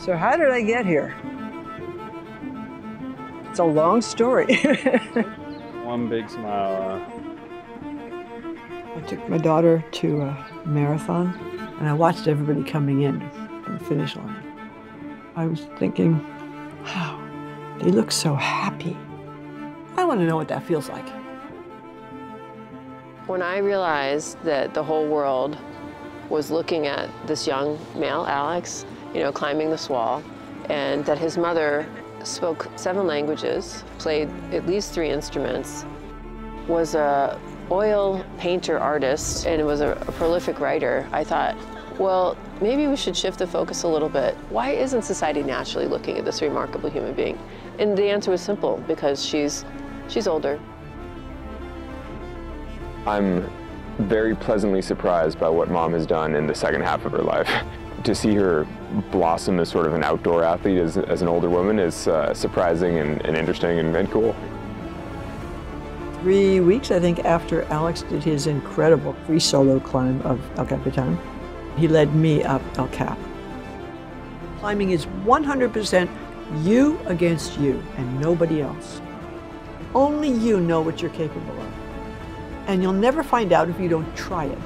So, how did I get here? It's a long story. One big smile. Uh. I took my daughter to a marathon and I watched everybody coming in to the finish line. I was thinking, wow, they look so happy. I want to know what that feels like. When I realized that the whole world was looking at this young male, Alex, you know, climbing this wall, and that his mother spoke seven languages, played at least three instruments, was a oil painter artist, and was a, a prolific writer, I thought, well, maybe we should shift the focus a little bit. Why isn't society naturally looking at this remarkable human being? And the answer was simple, because she's, she's older. I'm very pleasantly surprised by what mom has done in the second half of her life. to see her blossom as sort of an outdoor athlete as, as an older woman is uh, surprising and, and interesting and, and cool. Three weeks, I think, after Alex did his incredible free solo climb of El Capitan, he led me up El Cap. Climbing is 100% you against you and nobody else. Only you know what you're capable of. And you'll never find out if you don't try it.